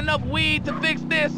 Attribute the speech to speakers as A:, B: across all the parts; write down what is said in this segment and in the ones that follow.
A: enough weed to fix this?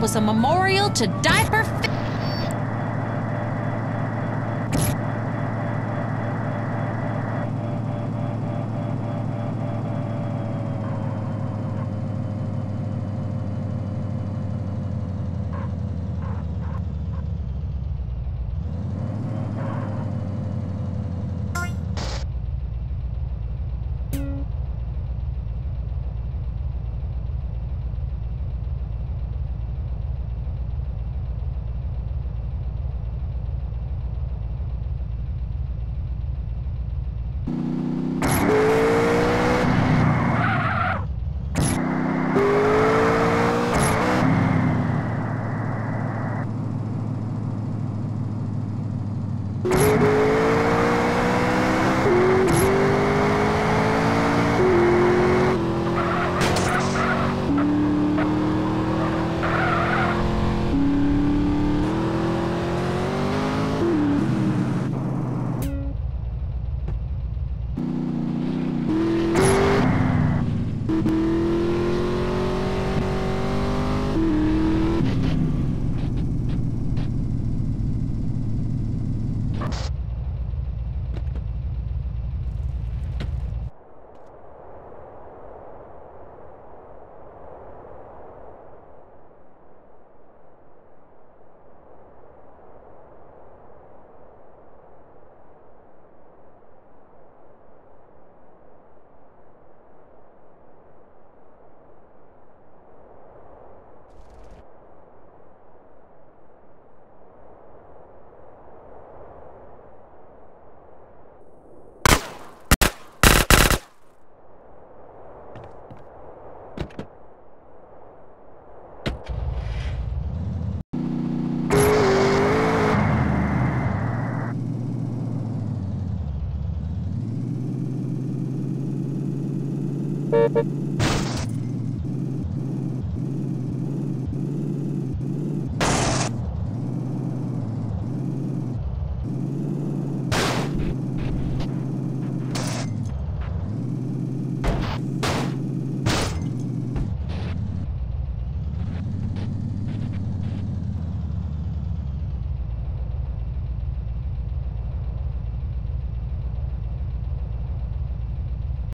B: Was a memorial to diaper.